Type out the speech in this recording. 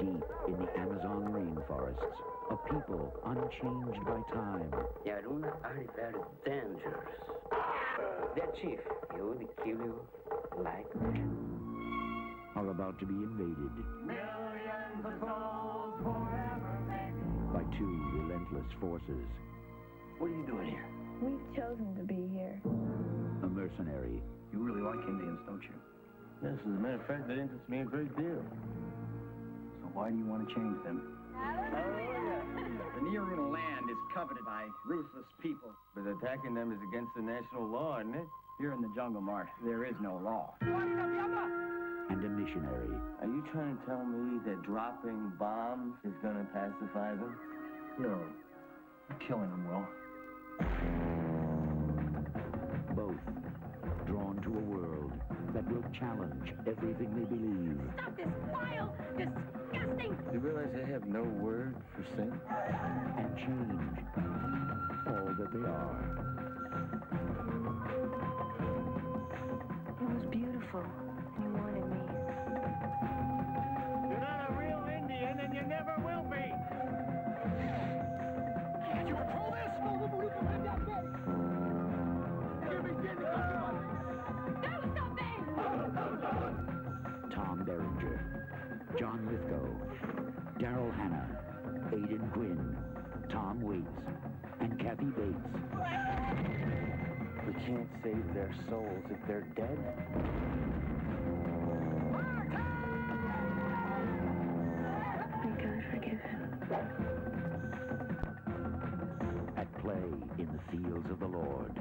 Deep in the Amazon rainforests, a people unchanged by time. Yaruna are very dangerous. Their chief, he would kill you like that. are about to be invaded by two relentless forces. What are you doing here? We've chosen to be here. A mercenary You really like Indians, don't you? Yes, as a matter of fact, that interests me a great deal. So why do you want to change them? The Niaruna land is coveted by ruthless people. But attacking them is against the national law, isn't it? Here in the jungle, Mart, there is no law. and a missionary Are you trying to tell me that dropping bombs is going to pacify them? No. Killing them will. both drawn to a world that will challenge everything they believe Stop this vile, disgusting You realize I have no word for sin? and change John Lithgow, Daryl Hannah, Aidan Quinn, Tom Waits, and Kathy Bates. We can't save their souls if they're dead. May God forgive him. At play in the fields of the Lord.